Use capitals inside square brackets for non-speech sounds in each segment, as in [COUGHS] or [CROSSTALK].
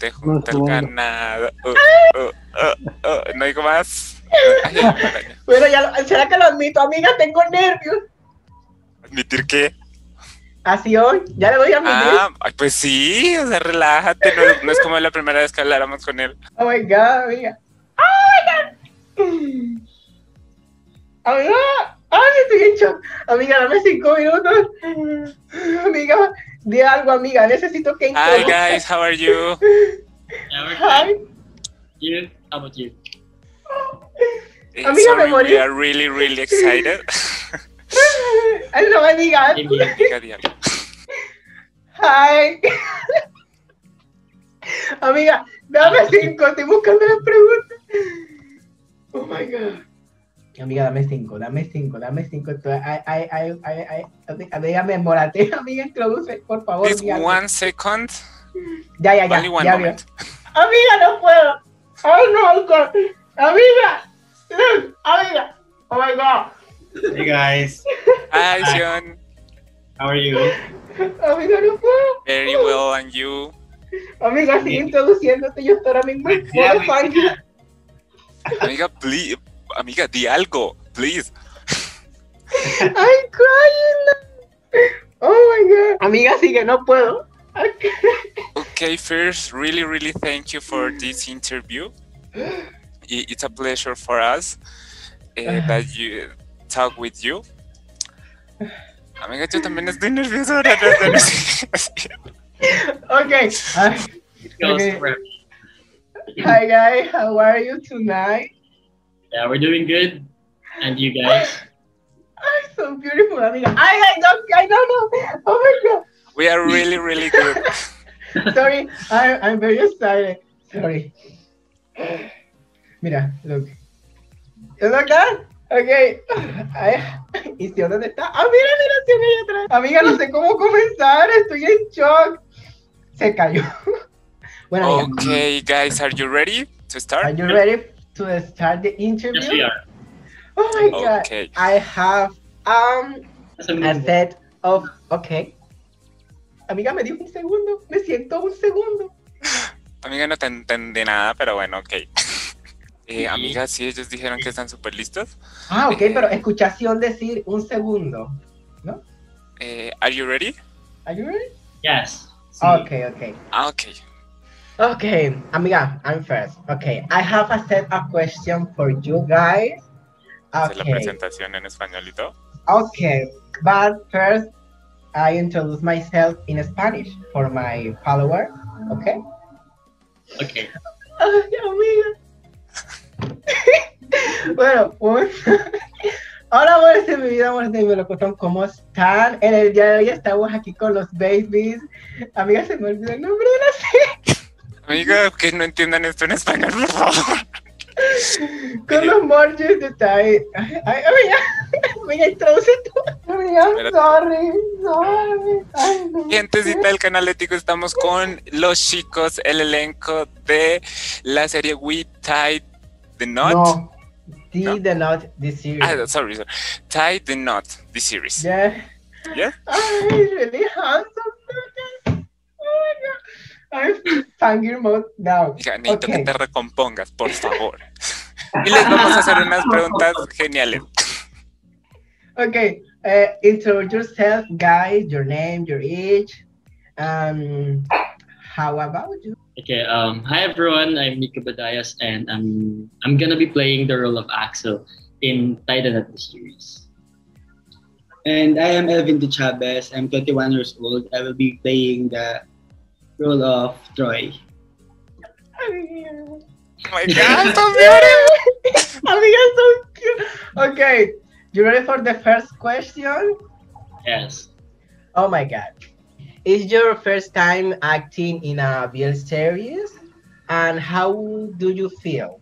te junta el ganado. Uh, uh, uh, uh, no digo más. [LAUGHS] Ay, Bueno, ya lo- ¿será que lo admito? Amiga, tengo nervios. ¿Admitir qué? Así hoy, ya le voy a admitir. Ah, pues sí, o sea, relájate, no, no es como la primera vez que habláramos con él. Oh my god, amiga. Oh my god. Amiga, ay, estoy en shock. Amiga, dame cinco minutos. Amiga, di algo, amiga. Necesito que Hi guys, how are you? Yeah, Hi. You? How about you? Amiga, me morí. we are really, really excited. [LAUGHS] Ay, no me digas. Hi. Amiga, dame cinco. Estoy buscando las preguntas. Oh my god. Amiga, dame cinco, dame cinco, dame cinco. Ay, ay, ay, ay, ay. Amiga, introduce, por favor. Please, one second. Ya, ya, ya. Only one ya, moment. Amiga, no puedo. Ay, no, God. Amiga. Amiga. Oh my god. Hey guys, Hi, Sion. how are you? Amiga, no puedo. Very well, and you? Amiga, sigue introduciéndote. Yo estoy ahora mismo en. Amiga, please. Amiga, di algo, please. [LAUGHS] I'm crying. Oh my god. Amiga, sigue, no puedo. Okay, first, really, really thank you for this interview. [GASPS] It's a pleasure for us eh, that you talk with you. [SIGHS] Amiga, yo también estoy nerviosa ahora. [LAUGHS] Okay. Hi, Goes Okay. hi guys, how are you tonight? Yeah, we're doing good. And you guys? I'm so beautiful, amiga. I, I don't, I don't know. Oh my We are really, really good. god. [LAUGHS] Sorry, I, I'm very excited. Sorry. Mira, look. ¿Es acá? Okay. Ay, ¿Y si dónde está? Ah, mira, mira, si ahí atrás. Amiga, no sé cómo comenzar. Estoy en shock. Se cayó. [LAUGHS] Bueno, amiga, Okay, guys, are you ready to are start? you ready to start the interview? Yes, we are. Oh my god. I have um a set of okay. Amiga, me dijo un segundo. Me siento un segundo. [LAUGHS] Amiga, no te entendí nada, pero bueno, ok. [LAUGHS] Eh, amiga, sí, ellos dijeron que están súper listos. Ah, ok, pero escuchación decir un segundo. Eh, are you ready? Are you ready? Yes. Okay, okay. Ah, ok. Okay, amiga, I'm first. Okay, I have a set of questions for you guys. Hacer la Okay, presentación en español y todo. okay, but first I introduce myself in Spanish for my follower. Okay. Okay. Ay, amiga. [LAUGHS] bueno, un- [LAUGHS] hola, amores de mi vida, amores de mi melocotón, ¿cómo están? En el día de hoy estamos aquí con los babies. Amiga, se me olvidó el nombre de la serie. Amiga, que no entiendan esto en español, por favor. Con los morges de Tai. Ay, ay, introduce tú. Amiga, sorry, sorry. Ay, no. Gentecita del canal ético, estamos con los chicos, el elenco de la serie We Tied the Knot. No, the, No. the not, the series. Ah, sorry, sorry. Tied the Knot, the series. Yeah. Yeah? Ay, really handsome. Oh my god. I'm fangirl mode now. Amiga, necesito Ok. que te recompongas, por favor. [LAUGHS] Y les vamos a hacer unas preguntas geniales. Okay, uh, introduce yourself, guys. Your name, your age. Um, how about you? Okay. Um. Hi everyone. I'm Niko Badayas, and I'm I'm gonna be playing the role of Axel in Tied the Knot the series. And I am Elvin De Chavez. I'm 21 years old. I will be playing the role of Troy. Oh my [LAUGHS] god, so beautiful. [LAUGHS] Amiga, so cute. Okay, you ready for the first question? Yes. Oh my god. Is your first time acting in a BL series? And how do you feel?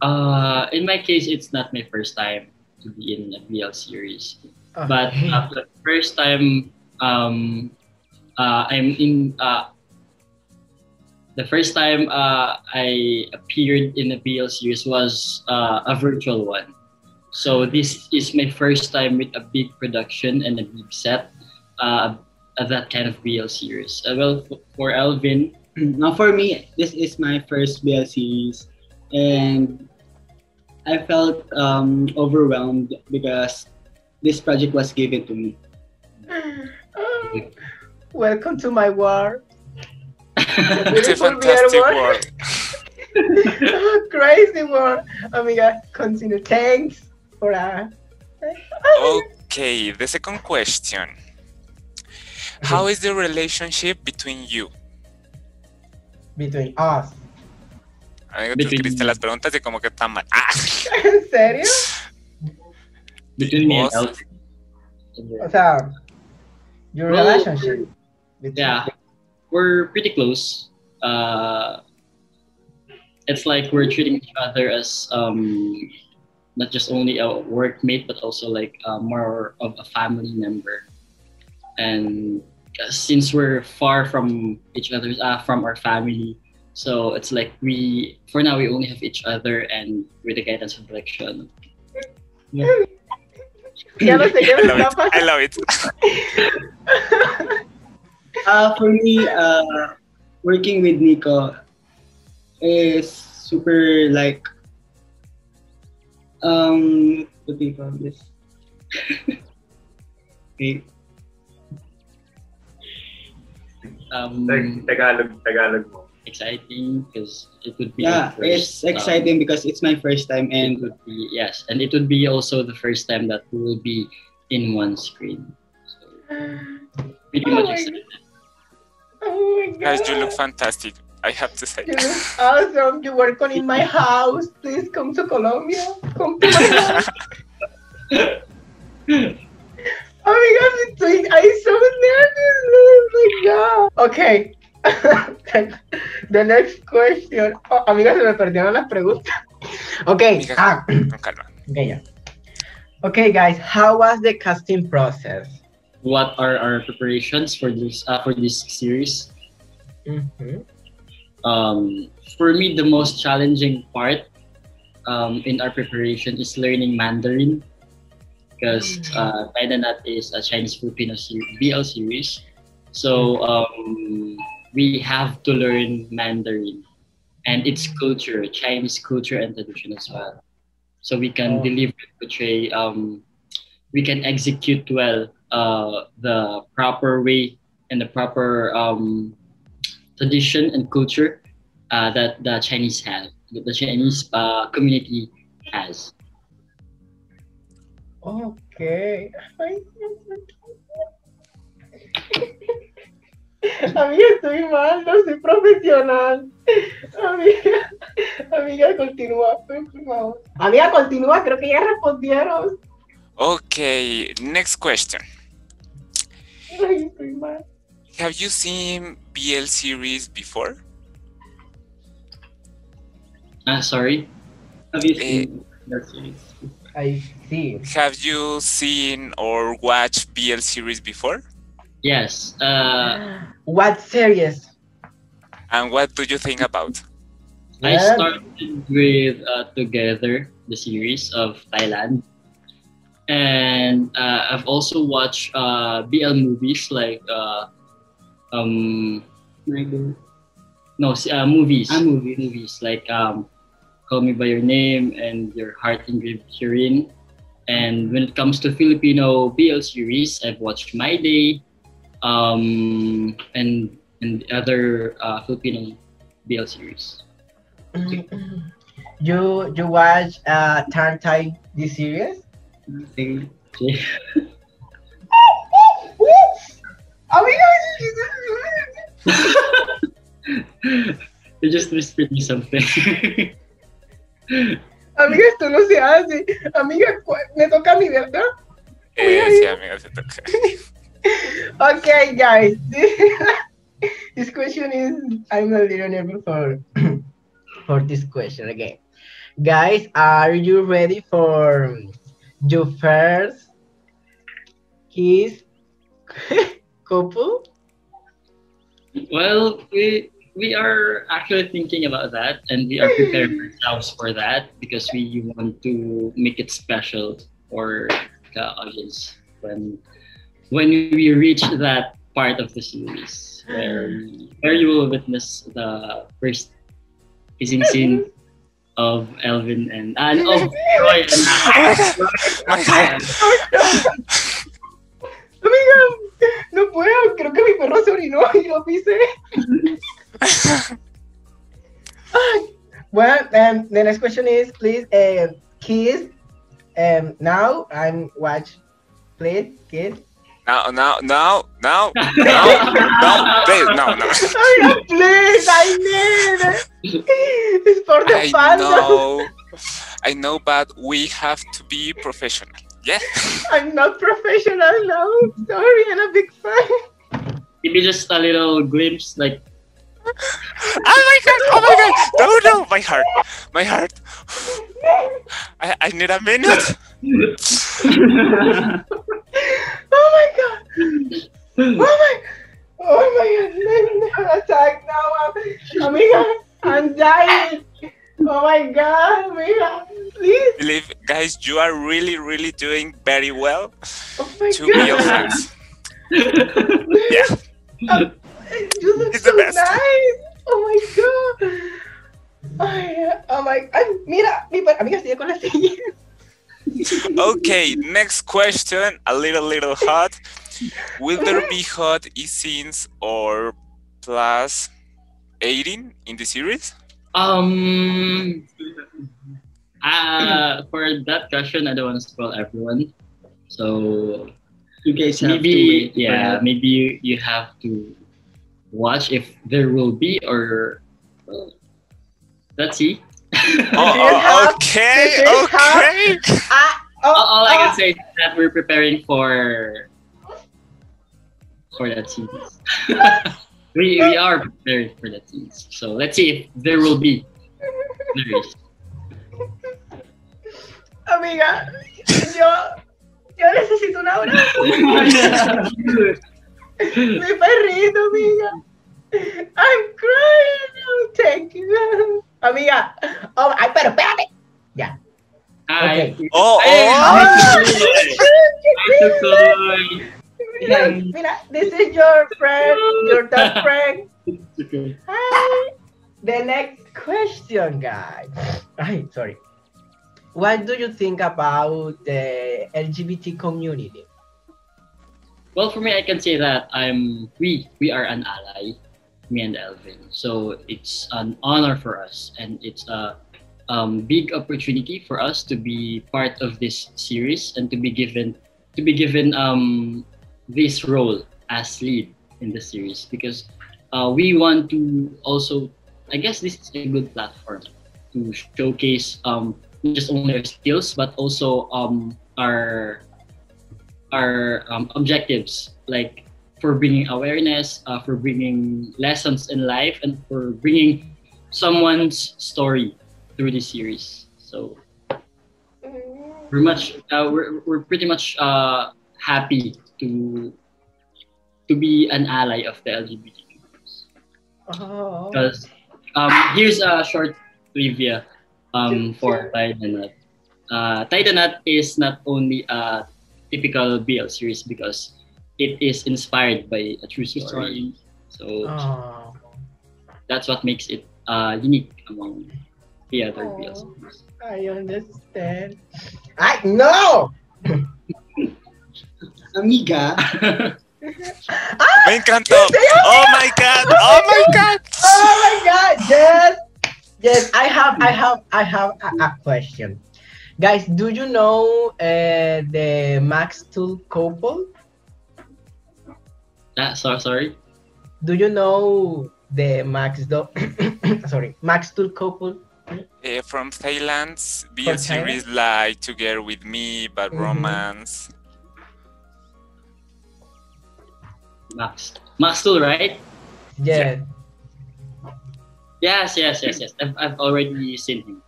Uh, in my case, it's not my first time to be in a BL series. But Okay. uh, the first time um, I'm in uh, the first time uh, I appeared in a BL series was uh, a virtual one. So this is my first time with a big production and a big set, uh, that kind of BL series. Uh, well, for Elvin, [CLEARS THROAT] now for me, this is my first BL series, and I felt um, overwhelmed because this project was given to me. Oh, welcome to my world. [LAUGHS] It's a Beautiful fantastic world. [LAUGHS] Crazy world. Amiga, continue. Thanks for that. Okay, the second question. How is the relationship between you? Between us. Amigo, tú Between- escribiste las preguntas y como que están mal. Ah, [LAUGHS] ¿En serio? Between me and. O sea, your Well, relationship. Between- Yeah, we're pretty close. Uh, it's like we're treating each other as um, not just only a workmate, but also like uh, more of a family member. And uh, since we're far from each other, uh, from our family, so it's like we, for now, we only have each other, and with the guidance of direction. Ya no sé qué I love it. I love it. [LAUGHS] [LAUGHS] Uh, for me, uh, working with Niko is super like um what do you call this? [LAUGHS] okay. Um, Tag- Tagalog, Tagalog mo. exciting because it would be Yeah, first, it's exciting because it's my first time and it and would be yes, and it would be also the first time that we will be in one screen. So pretty Oh much my excited. Oh my god. Guys, you look fantastic. I have to say. You look [LAUGHS] awesome. You work on in my house. Please come to Colombia. Come to my house. [LAUGHS] Oh my god, estoy, I'm so nervous. Oh my god. Okay. [LAUGHS] The next question. Oh, amiga, se me perdieron las preguntas. Okay. Amiga. Ah, Con calma. okay, yeah. Okay, guys, how was the casting process? What are our preparations for this uh, for this series? Mhm. Um, for me, the most challenging part um, in our preparation is learning Mandarin because uh, Tied the Knot is a Chinese Filipino ser- BL series. So um, we have to learn Mandarin and its culture, Chinese culture and tradition as well. So we can Oh. deliver, portray, um, we can execute well uh, the proper way and the proper um, tradition and culture uh, that the Chinese have, that the Chinese uh, community has. Okay. Ay, [LAUGHS] Amiga, estoy mal, no soy profesional. Amiga, amiga, continúa, por favor. Amiga, continúa, creo que ya respondieron. Okay, next question. Ay, estoy mal. Have you seen BL series before? Uh, sorry. have you seen that series? I see. Have you seen or watched BL series before? Yes. Uh, What series? And what do you think about? I started with uh, 2gether, the series of Thailand. And uh, I've also watched uh, BL movies like uh, um, no uh, movies. Ah, movies. movies like um, Call Me by Your Name and Your Heart Engraved Herein. And when it comes to Filipino BL series, I've watched My Day, um, and and other uh, Filipino BL series. You you watch uh TharnType this series? Thing. Amiga, [LAUGHS] you just whispered me something. [LAUGHS] amiga, esto no se hace. Amiga, me toca a mí, ¿verdad? Eh, sí, amiga, se toca. [LAUGHS] Okay, guys. this question is I'm a little nervous for [CLEARS THROAT] for this question again. Guys, are you ready for your first kiss couple? well, we we are actually thinking about that, and we are preparing ourselves for that because we want to make it special for the audience when when we reach that part of the series. where where you will witness the first kissing scene of Elvin and and [LAUGHS] of Troy and. Amiga, no puedo, creo que mi perro se orinó y lo pisé. well, um, the next question is, please, uh, kiss. Um, now I'm watch. Please, kiss. Now, now, now, now, [LAUGHS] now, no, please, no, no. [LAUGHS] [LAUGHS] Amiga, please, I need. It's for the I fandom. know, I know, but we have to be professional. Yeah. I'm not professional now. Sorry, I'm a big fan. maybe just a little glimpse, like Oh Oh my god! Oh my god! No, no, my heart, my heart. I, I need a minute. Oh my god! Oh my! Oh my god! Never attack now, amiga. I'm dying. Oh my god, amiga! Please. Believe, guys, you are really, really doing very well Oh my to be your god! friends. Yeah. Oh, You look It's the so best. nice. Oh my god. Ay, oh my, ay, mira, mi pa- amiga sigue con la silla. [LAUGHS] Okay, next question. A little, little hot. Will there be hot e scenes or plus 18 in the series? um uh for that question I don't want to spoil everyone. So You guys have to maybe wait yeah, maybe you, you have to watch if there will be or well, let's see. [LAUGHS] Oh, oh, okay, did you have- okay. Ah, [LAUGHS] oh, all, all I can say is that we're preparing for for that series. [LAUGHS] we we are preparing for that series. So let's see if there will be. There is. Amiga, yo, yo necesito un abrazo. Mi perrito, amiga. I'm crying. Thank you. Amiga. Oh, ay, pero espérate. Ya. Hi. Okay. Oh, oh. hi, Ah. Tukoy. Mira, mira, this is your friend, your dog [LAUGHS] friend. Hi. The next question, guys. Ay, sorry. What do you think about the LGBT community? Well, for me, I can say that I'm we we are an ally, me and Elvin. So it's an honor for us, and it's a um, big opportunity for us to be part of this series and to be given to be given um, this role as lead in the series because uh, we want to also, I guess, this is a good platform to showcase um, not just only our skills but also um, our our um, objectives like for bringing awareness uh, for bringing lessons in life and for bringing someone's story through this series so we're much uh, we're, we're pretty much uh, happy to to be an ally of the lgbt Oh. because um, here's a short trivia um, for Tied the Knot. Uh, Tied the Knot is not only a typical BL series because it is inspired by a true story. So Oh. that's what makes it uh, unique among the other Oh. BL series. I understand. I know. [LAUGHS] Amiga, Me encantó. Oh my god. Oh my god. Oh my god! Yes, yes. I have, I have, I have a, a question, guys. Do you know uh, the Max Tul couple? Ah, so, sorry. Do you know the Max Do? [COUGHS] sorry, Max Tul couple. Uh, from Thailand's BL From series like Together with Me, Bad Mhm. Romance. Max. Max Tul, right? Yeah. Yes, yes, yes, yes. I've, I've already seen him.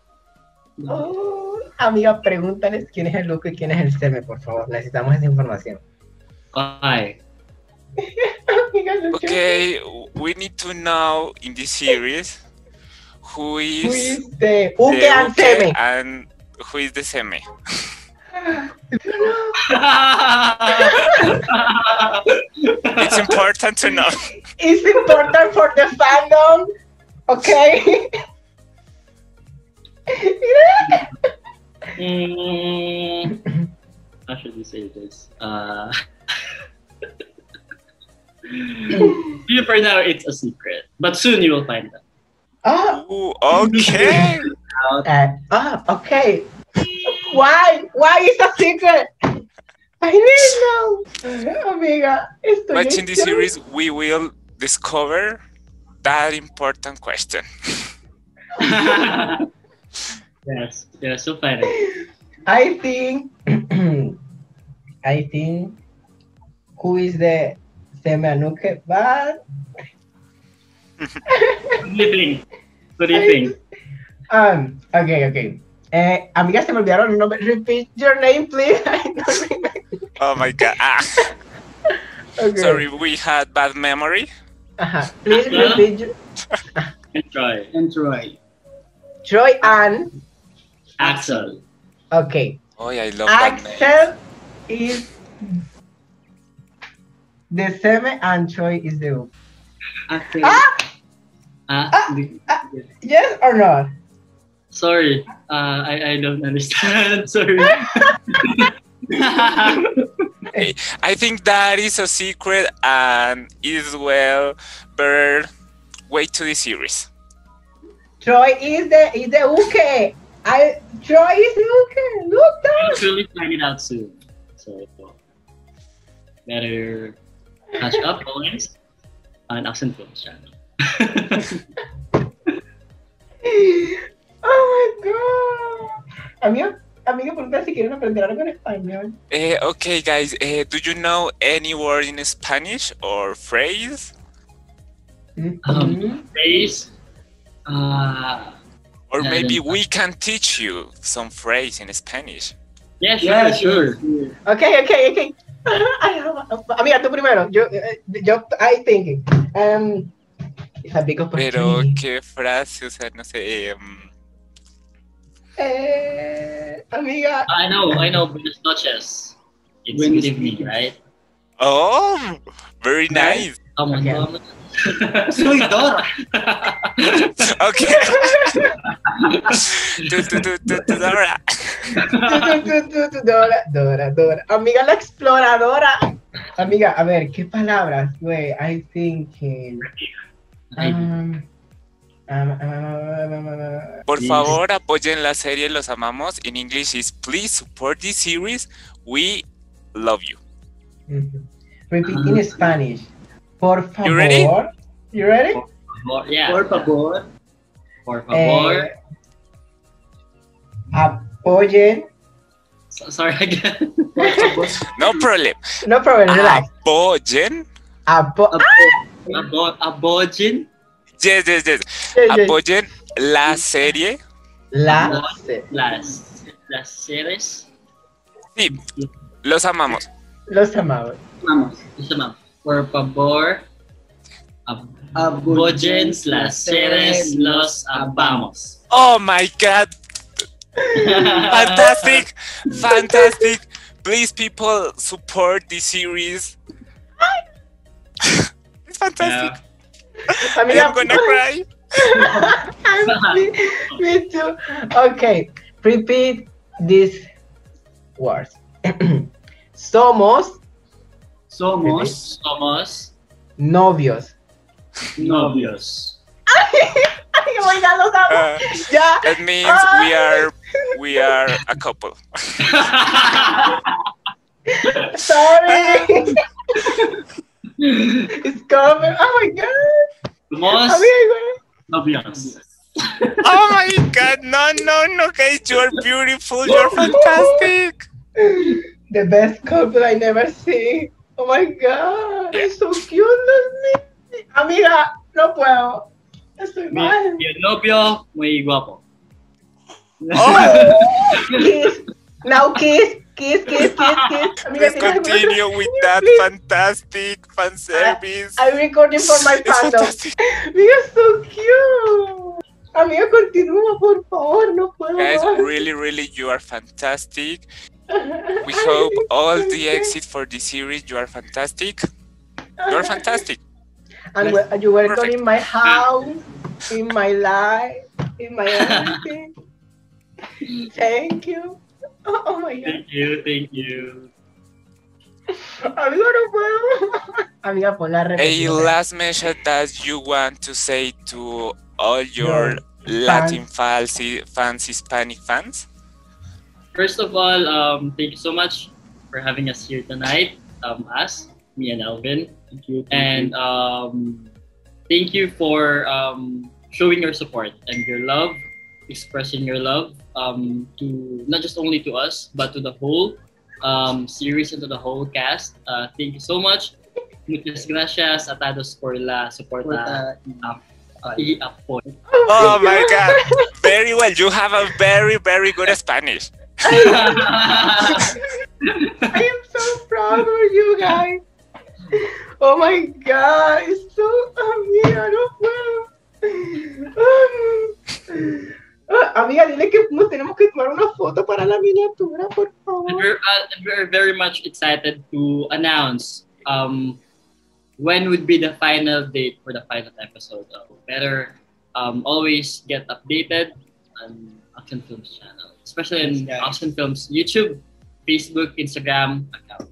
Oh, amiga, pregúntales quién es el Luco y quién es el Seme, por favor. Necesitamos esa información. Why? Okay, we need to know in this series who is Who is the Uke the and Seme? and who is the Seme. It's important to know. It's important for the fandom. Okay. Mm, how should we say this? Uh, [LAUGHS] for now, it's a secret, but soon you will find out. oh, Ooh, okay. [LAUGHS] uh, oh, okay. Why? Why is a secret? I need to know. Amiga, estoy Watching this series, we will discover that important question. [LAUGHS] yes, yes, you'll. I think, [CLEARS THROAT] I think, who is the Semanuke but What do you think? What do you think? Um, okay, okay. Eh, amiga, se me olvidaron los nombres. Repeat your name, please. [LAUGHS] I don't remember. Oh my god. Ah, [LAUGHS] Okay. sorry, we had bad memory. Ajá. Please repeat your... And try. And Troy. Troy and... Axel. Okay. Oh, yeah, I love that name. Axel is the seme and Troy is the U. After, Ah! Ah, Yes or not? sorry. Uh, I, I don't understand. [LAUGHS] Sorry. [LAUGHS] I think that is a secret and is well better way to the series. Troy is the is the Uke. I Troy is the Uke. Look I'll down. surely find it out soon. So better catch up always on Oxin Films channel. [LAUGHS] Oh my god. Amigo, amigo, pregunta si quieren aprender algo en español. Eh, okay, guys, eh, do you know any word in Spanish or phrase? Um, Days. Uh, Or maybe we can teach you some phrase in Spanish. yeah, sure, yeah, sure. sure. Okay, okay, okay. [LAUGHS] I have- Amiga, tú primero. Yo, eh, yo, I thinking. Um, it's a big Pero opportunity. qué frase, o sea, no sé. em, Eh, amiga, I know, I know. Buenas noches. It's Buenas good evening, noches. right? oh, very nice. Come on, Okay. Come on. Soy Dora. Okay. Tu, tu, tu, tu, tu, Dora. Tu, tu, tu, tu, tu, Dora, Dora, Dora. Amiga, la exploradora. Amiga, a ver, ¿qué palabras? Güey, I thinking. Um, um, um, um, um, Por Yes. favor, apoyen la serie Los Amamos. In English is please support this series. We love you. mhm. Repeat in Spanish. Por favor. You ready? You ready? Por- yeah. Por favor. Por favor. Eh, apoyen. So- sorry again. Favor. No problem. No problem, relax. Apoyen. Apo Abo- Abogin. Yes, yes, yes. yeah, yeah. Apoyen la serie. La. Las, las series. Sí, los amamos. Los amamos. Vamos. Isa ma'am. Por favor. Apoyen las series los amamos. Oh my god. [LAUGHS] Fantastic. Fantastic. Please, people, support this series. [LAUGHS] it's fantastic. I Amiga, am gonna cry. me, [LAUGHS] me too. Okay, repeat these words. [CLEARS THROAT] Somos Somos Somos novios. novios. [LAUGHS] Ay, oiga, los amo. Uh, Ya. that means we are we are a couple. [LAUGHS] Sorry. [LAUGHS] it's coming. Oh my god. Somos Amigo. novios. Oh my god, no, no, no, guys, you're beautiful, you're fantastic. The best couple I never see. Oh my god. It's so cute. Amiga, no puedo. Estoy Mi, mal. mi novio muy guapo. Oh, kiss. Now kiss. Kiss, kiss, kiss, kiss. Amiga, continue with that Please. fantastic fan service. I'm recording for my fandom. Amiga, [LAUGHS] so cute. Amiga, continúa, por favor. No puedo Guys, really, really, you are fantastic. We hope all the exit for the series. You are fantastic. You are fantastic. And we- you welcome Perfect. in my house, in my life, in my everything. [LAUGHS] Thank you. Oh, oh my god. Thank you, thank you. Amigo, no puedo. Amiga, pon la A repetida. last message that you want to say to all your Latin fans, fans, Hispanic fans? First of all, um, thank you so much for having us here tonight. Um, us, me and Alvin, Thank you. thank and um, thank you for um, showing your support and your love, expressing your love um, to not just only to us but to the whole um, series and to the whole cast. Uh, thank you so much. Muchas gracias a todos por la you. soporta Uh, y apoyo. Oh my god, very well. You have a very, very good Spanish. [LAUGHS] I am so proud of you guys. Oh my god, it's so amiga, no puedo. Ah, Amiga, dile que nos tenemos que tomar una foto para la miniatura, por favor. we're, uh, we're very much excited to announce um, when would be the final date for the final episode. Uh, better um, always get updated on Oxin Films channel, especially in Yes, guys. Oxin Films YouTube, Facebook, Instagram account.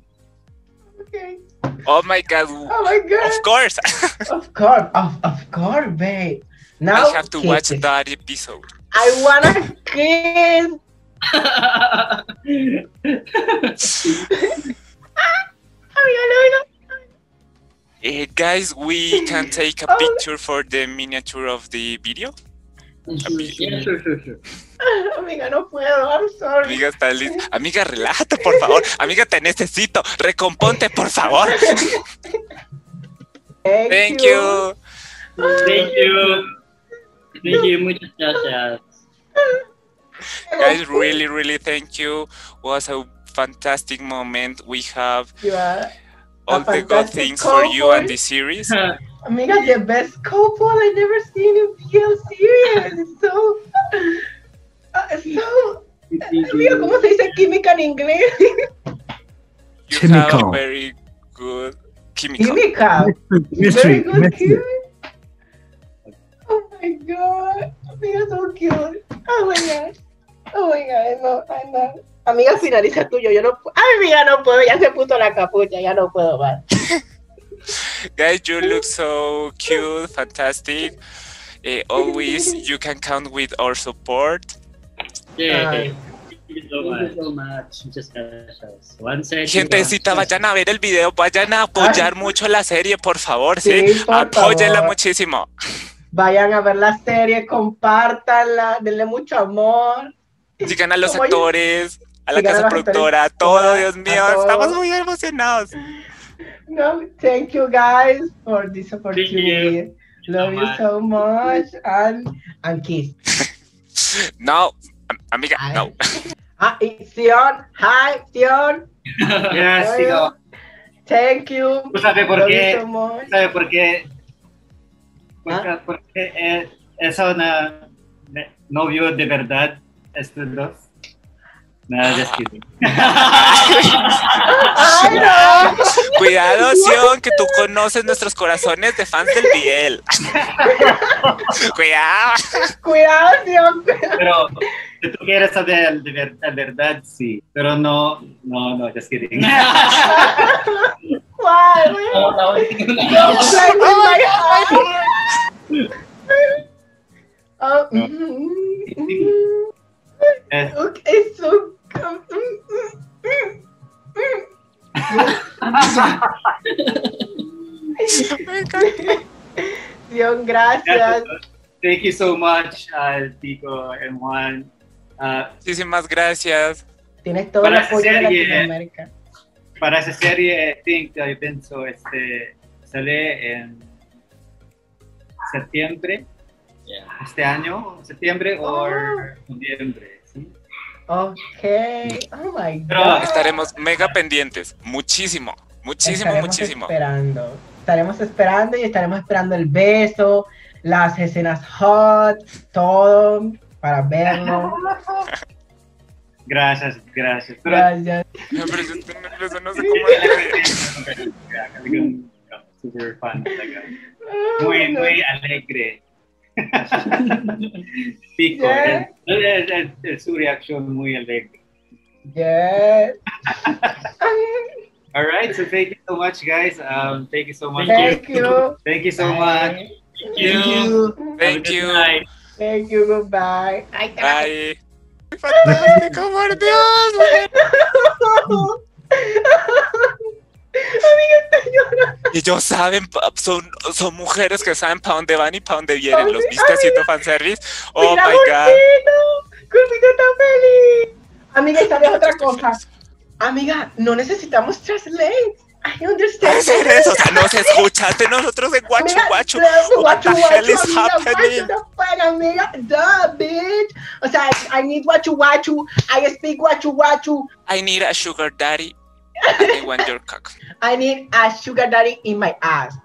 Okay. Oh my god, Oh my god. of course. [LAUGHS] Of course, of, of course, babe. Now I have to watch kisses. that episode. I wanna kiss. Amiga, no, no. Eh, guys, we can take a Oh. picture for the miniature of the video. yeah, sure, sure, sure. [LAUGHS] Amiga, no puedo. I'm sorry. Amiga, está lista. Amiga, relájate, por favor. [LAUGHS] Amiga, te necesito. Recomponte, por favor. [LAUGHS] Thank, Thank you. Thank you. Thank you. Muchas gracias. Guys, really, really thank you. Was a fantastic moment. We have You all the good things for you and the series. amiga, the best couple I never seen in PL series. It's so, uh, so. ¿cómo se dice química en inglés? You have Chemical. very good chemical. Química. Very Mystery, good mystery. cute. Oh my god. Amiga, so cute. Oh my god. Oh my god, know, I know. Amiga, finaliza tuyo. Yo no puedo. Ay, amiga, no puedo. Ya se puso la capucha. Ya no puedo más. [LAUGHS] Guys, you look so cute, fantastic. Eh, always, [LAUGHS] you can count with our support. Yeah. Ay. Thank you so much. One. Gentecita, vayan a ver el video, vayan a apoyar mucho la serie, por favor, ¿sí? Sí, por Apóyenla favor. muchísimo. Vayan a ver la serie, compártanla, denle mucho amor. Sigan a los actores, a la a casa productora, a todo, Dios mío, estamos muy emocionados. No, thank you guys for this opportunity. Love you so much. And, and kiss. [LAUGHS] No, amiga, Ay. no. [LAUGHS] Ah, y Sion. Hi, Sion. Yes, digo, Thank you. ¿tú sabes por qué? so much. ¿Sabes por qué? Porque, ¿Ah? porque eh, es una de- novio de verdad, estos dos. Nada, just [LAUGHS] kidding. Ay, no. Cuidado, Sion, que tú conoces nuestros corazones de fans del Biel. [LAUGHS] Cuidado. Cuidado, Sion. Pero si tú quieres saber la verdad, sí. Pero no, no, no, just kidding. [LAUGHS] Oh, no. With my heart. Oh, mm, mm, Eh, okay, so. Gracias. Thank you so much, uh, Tico and Juan. Uh, Muchísimas gracias. Tienes todo el apoyo de serie. Latinoamérica. para esa serie, I think, I pienso, este, sale en septiembre Yeah. este año, septiembre o noviembre. Okay. Oh my Pero God. Estaremos mega pendientes. Muchísimo, muchísimo, estaremos muchísimo. esperando. Estaremos esperando y estaremos esperando el beso, las escenas hot, todo para verlo. Gracias, gracias. Pero Gracias. No, pero yo estoy nervioso, no sé cómo. Oh Muy, muy alegre. [LAUGHS] Pico. Yeah. Es, es- eh. es- eh, es eh, su reacción muy alegre. Yes. All right, so thank you so much, guys. Um, thank you so much. Thank you. Thank you so much. Thank you. Thank Have a good you. night. Thank you. Goodbye. Ay, ay. Bye. Fantástico, por Dios. [LAUGHS] Y ellos saben, son, son mujeres que saben para dónde van y para dónde vienen. ¿Los viste haciendo fanservice? Oh Mira, my god. Jorgito está feliz. Amiga, sabes otra cosa. Amiga, no necesitamos translate. I understand. Hacer eso, o sea, nos escuchaste nosotros en Guachu Amiga, Guachu. What the hell is amiga, happening? amiga? Duh, bitch. O sea, I need guachu guachu. I speak guachu guachu. I need a sugar daddy. I your cock. I need a sugar daddy in my ass.